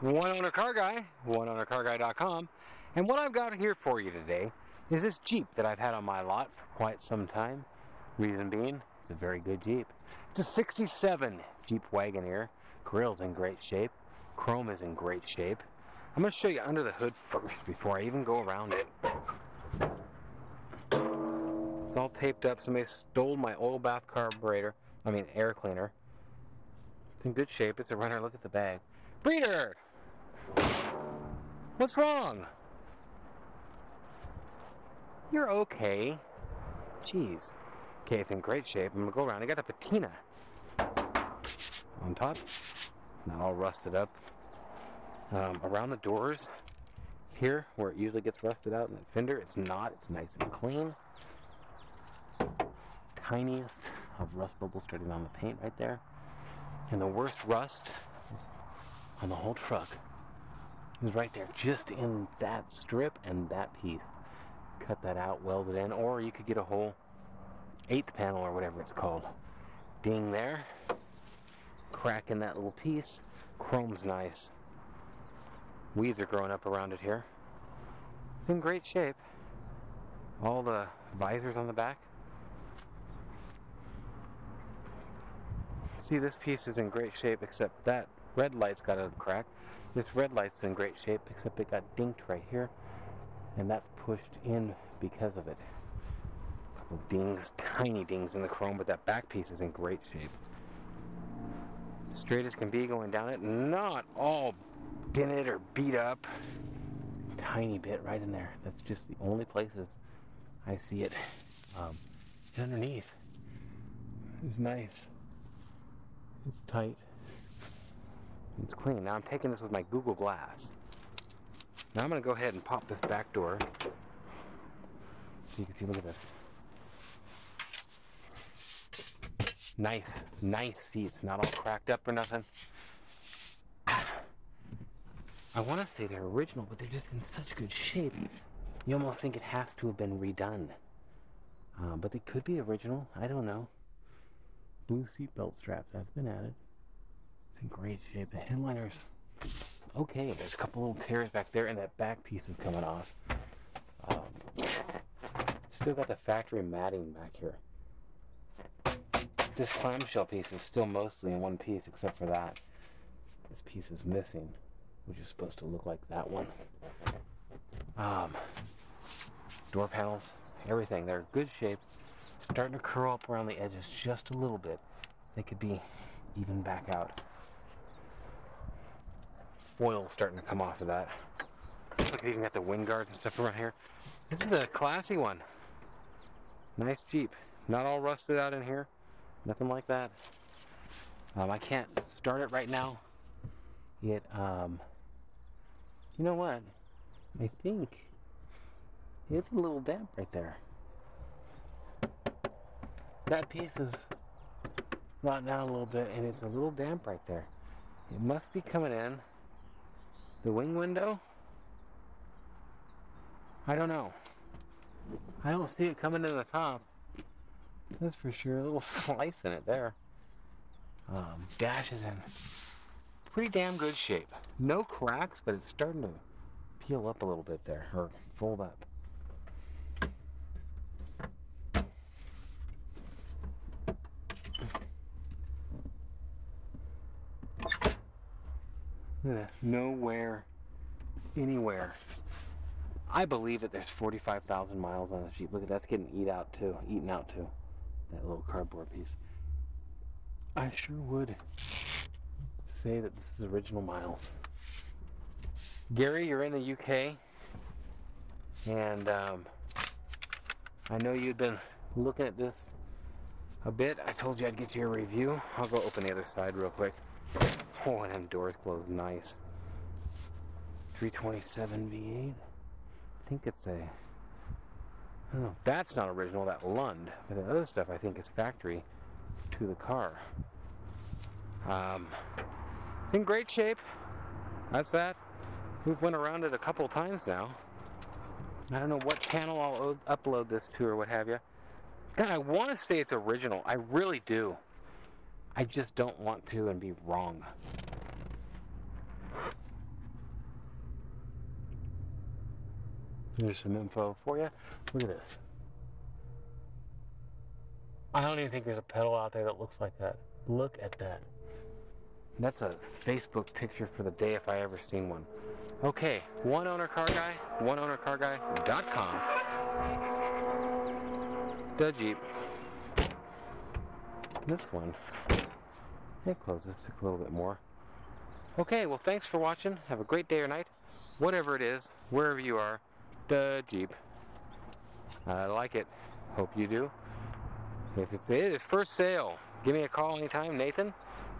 one owner car guy, one owner car guy.com. And what I've got here for you today is this Jeep that I've had on my lot for quite some time. Reason being, it's a very good Jeep. It's a 67 Jeep Wagoneer. Grille's in great shape. Chrome is in great shape. I'm going to show you under the hood first before I even go around it. It's all taped up. Somebody stole my oil bath carburetor. I mean, air cleaner. It's in good shape. It's a runner. Look at the bag. Breeder! What's wrong? You're okay. Jeez. Okay, it's in great shape. I'm gonna go around. I got the patina on top. Not all rusted up. Um, around the doors, here where it usually gets rusted out in the fender, it's not. It's nice and clean. Tiniest of rust bubbles starting on the paint right there. And the worst rust on the whole truck is right there, just in that strip and that piece. Cut that out, weld it in, or you could get a whole eighth panel or whatever it's called. Ding there, crack in that little piece. Chrome's nice. Weeds are growing up around it here. It's in great shape. All the visors on the back. See, this piece is in great shape except that red light's got a crack. This red light's in great shape except it got dinked right here. And that's pushed in because of it. A couple dings, tiny dings in the chrome, but that back piece is in great shape. Straight as can be going down it, not all dented or beat up. Tiny bit right in there. That's just the only places I see it. Um, underneath is nice. It's tight. It's clean. Now I'm taking this with my Google Glass. Now I'm going to go ahead and pop this back door. So you can see, look at this. Nice, nice seats. Not all cracked up or nothing. I want to say they're original, but they're just in such good shape. You almost think it has to have been redone. Uh, but they could be original. I don't know. Blue seatbelt straps has been added. In great shape. The headliner's okay. There's a couple little tears back there, and that back piece is coming off. Um, still got the factory matting back here. This clamshell piece is still mostly in one piece, except for that. This piece is missing, which is supposed to look like that one. Um, door panels, everything. They're good shape. Starting to curl up around the edges just a little bit. They could be even back out. Foil starting to come off of that. Look, they even got the wind guards and stuff around here. This is a classy one. Nice Jeep. Not all rusted out in here. Nothing like that. Um, I can't start it right now. It, um, you know what? I think it's a little damp right there. That piece is rotting out a little bit and it's a little damp right there. It must be coming in the wing window. I don't know. I don't see it coming to the top. That's for sure. A little slice in it there. Um, dash is in pretty damn good shape. No cracks, but it's starting to peel up a little bit there, or fold up. Nowhere, anywhere. I believe that there's 45,000 miles on the Jeep. Look at that's getting eat out too, eaten out too. That little cardboard piece. I sure would say that this is original miles. Gary, you're in the UK, and um, I know you've been looking at this a bit. I told you I'd get you a review. I'll go open the other side real quick. Oh, them doors close nice. 327 V8. I think it's a. Know. That's not original. That Lund. But the other stuff I think is factory to the car. Um, it's in great shape. That's that. We've went around it a couple times now. I don't know what channel I'll upload this to or what have you. God, I want to say it's original. I really do. I just don't want to and be wrong. Here's some info for you. Look at this. I don't even think there's a pedal out there that looks like that. Look at that. That's a Facebook picture for the day if I ever seen one. Okay, one owner car guy, oneownercarguy.com. The Jeep. This one. It closes, took a little bit more. Okay, well thanks for watching. Have a great day or night. Whatever it is, wherever you are, the Jeep. I like it. Hope you do. If it's, it is for sale, give me a call anytime, Nathan.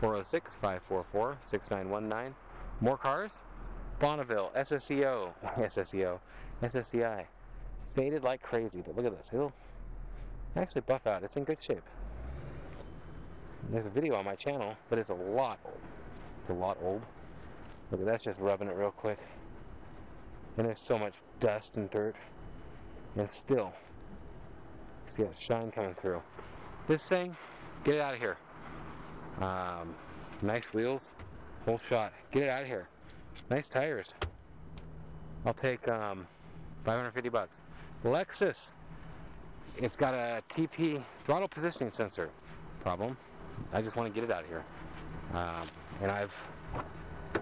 406 544 6919. More cars? Bonneville, SSEO, SSEO, SSEI. Faded like crazy, but look at this. It'll actually buff out. It's in good shape. There's a video on my channel, but it's a lot old. It's a lot old. Look at that's just rubbing it real quick. And there's so much dust and dirt. And still, see that shine coming through. This thing, get it out of here. Um, nice wheels, whole shot. Get it out of here. Nice tires. I'll take um, 550 bucks. Lexus. It's got a TP throttle positioning sensor problem. I just want to get it out of here. Um, and I've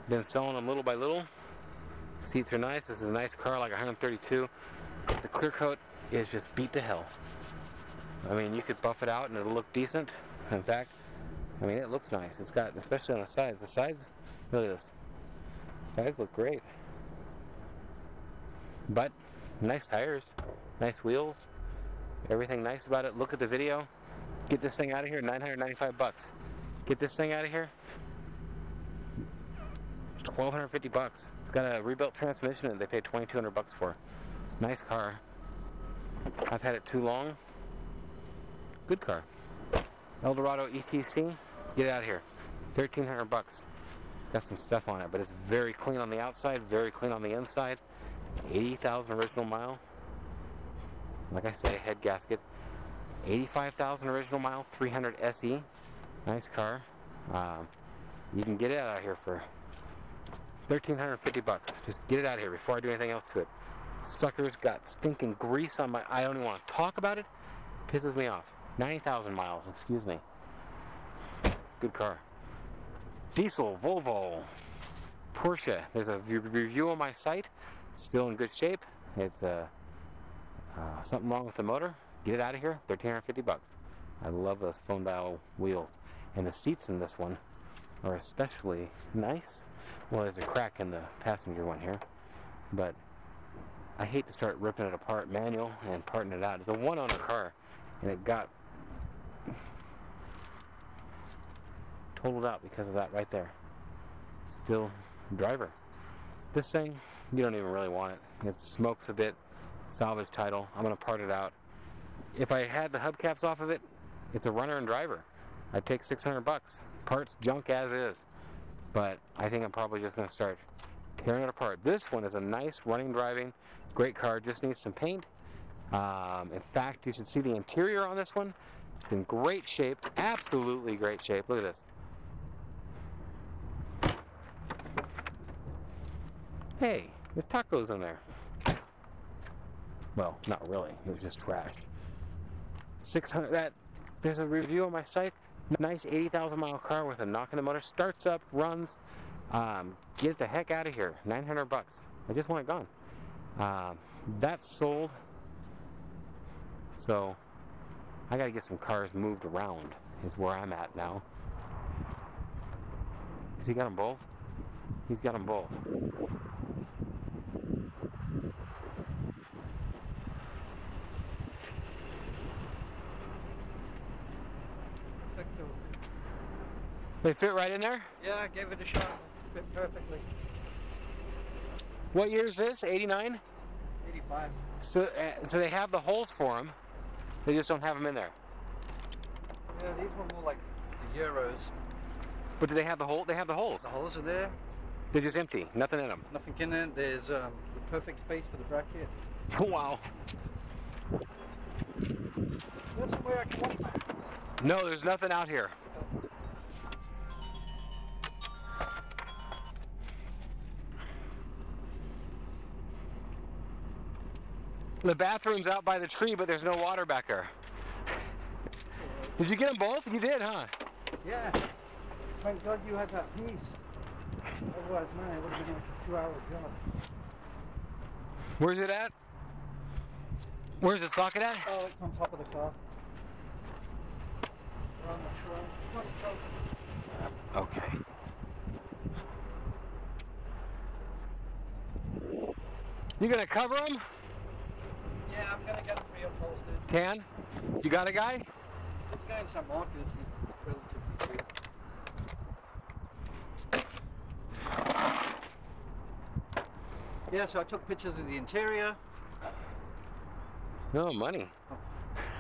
been selling them little by little. Seats are nice. This is a nice car, like 132. The clear coat is just beat to hell. I mean, you could buff it out and it'll look decent. In fact, I mean, it looks nice. It's got, especially on the sides. The sides, look at this. Sides look great. But, nice tires, nice wheels, everything nice about it. Look at the video. Get this thing out of here, 995 bucks. Get this thing out of here, 1250 bucks. It's got a rebuilt transmission and they paid 2200 bucks for. Nice car. I've had it too long. Good car. Eldorado ETC. Get out of here. 1300 bucks. Got some stuff on it, but it's very clean on the outside, very clean on the inside. 80,000 original mile. Like I say, head gasket. 85,000 original mile, 300 SE. Nice car. Um, you can get it out of here for 1350 bucks. Just get it out of here before I do anything else to it. Sucker's got stinking grease on my. I don't even want to talk about it. Pisses me off. 90,000 miles, excuse me. Good car. Diesel, Volvo, Porsche. There's a review on my site. still in good shape. It's uh, uh, something wrong with the motor. Get it out of here. 1350 bucks. I love those phone dial wheels. And the seats in this one are especially nice. Well, there's a crack in the passenger one here. But I hate to start ripping it apart manual and parting it out. It's a one owner car and it got totaled out because of that right there. Still driver. This thing, you don't even really want it. It smokes a bit. Salvage title. I'm to part it out. If I had the hubcaps off of it, it's a runner and driver. I'd take 600 bucks. Parts junk as is. But I think I'm probably just going to start tearing it apart. This one is a nice running driving, great car. Just needs some paint. Um, in fact, you should see the interior on this one. It's in great shape, absolutely great shape. Look at this. Hey, there's tacos in there. Well, not really. It was just trashed. 600. That there's a review on my site. Nice 80,000 mile car with a knock in the motor. Starts up, runs. Um, get the heck out of here. 900 bucks. I just want it gone. Um, that's sold. So I got to get some cars moved around. Is where I'm at now. Has he got them both? He's got them both. They fit right in there? Yeah, I gave it a shot. It fit perfectly. What year is this? 89? 85. So, uh, so they have the holes for them. They just don't have them in there. Yeah, these were more like the Euros. But do they have the hole? They have the holes. The holes are there. They're just empty. Nothing in them. Nothing in it. There's um, the perfect space for the bracket. wow. There's somewhere I can walk back. No, there's nothing out here. The bathroom's out by the tree, but there's no water back there. Did you get them both? You did, huh? Yeah. Thank God you had that piece. Otherwise, man, it would have been like a two-hour job. Where's it at? Where's the socket at? Oh, it's on top of the car. Or on the trunk. It's on the trunk. Okay. You gonna cover them? Yeah, I'm gonna get it for you posted. Tan? You got a guy? This guy in San Marcos is relatively cheap. Yeah, so I took pictures of the interior. No money.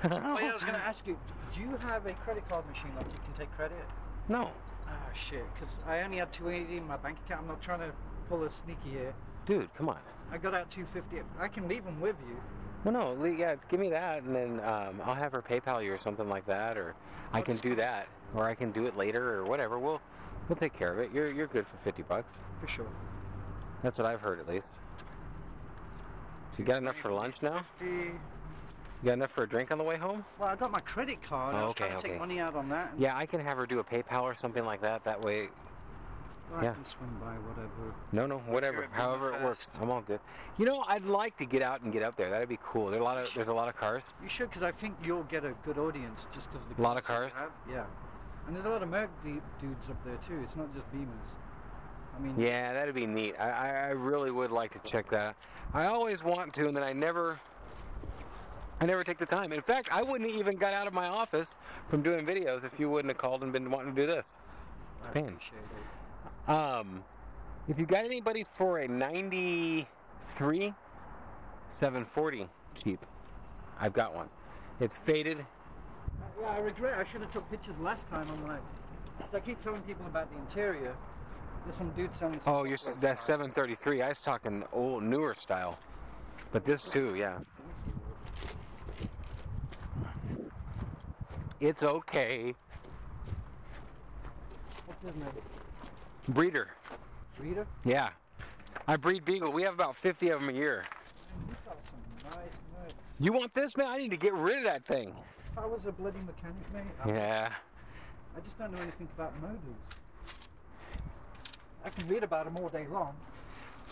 Oh yeah, I was gonna ask you, do you have a credit card machine like you can take credit? No. Ah shit, because I only had 280 in my bank account. I'm not trying to pull a sneaky here. Dude, come on. I got out 250. I can leave them with you. No, no, yeah, give me that, and then um, I'll have her PayPal you or something like that, or I Oh, can do that, or I can do it later, or whatever. We'll we'll take care of it. You're you're good for fifty bucks. For sure. That's what I've heard at least. You got enough for lunch now? 50. You got enough for a drink on the way home? Well, I got my credit card. I Oh, was okay, trying to okay. take money out on that. Yeah, I can have her do a PayPal or something like that. That way, I yeah. can swing by whatever. no, no, whatever, it being however it works, fast. I'm all good. You know, I'd like to get out and get up there. That'd be cool. There are a lot of there's a lot of cars. You should, because I think you'll get a good audience just because the Lot of cars cars? that you have. Yeah. And there's a lot of Merc du- dudes up there too. It's not just Beamers. I mean, Yeah, that'd be neat. I, I, I really would like to check that. out. I always want to, and then I never, I never take the time. In fact, I wouldn't even got out of my office from doing videos if you wouldn't have called and been wanting to do this. I Man. Um, if you got anybody for a '93 740 cheap, I've got one. It's faded. Yeah, I regret. I should have took pictures last time. I'm like, 'cause I keep telling people about the interior. There's some dude selling. Oh, you're that's 733. I was talking old, newer style, but this too, yeah. It's okay. What's his name? Breeder. Breeder? Yeah. I breed beagle. We have about 50 of them a year. Man, you nice. You want this, man? I need to get rid of that thing. If I was a bloody mechanic, mate, I, Yeah. I just don't know anything about motors. I can read about them all day long.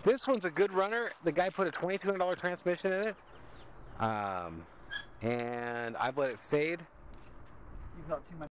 This one's a good runner. The guy put a $2,200 transmission in it. Um, and I've let it fade. You've got too many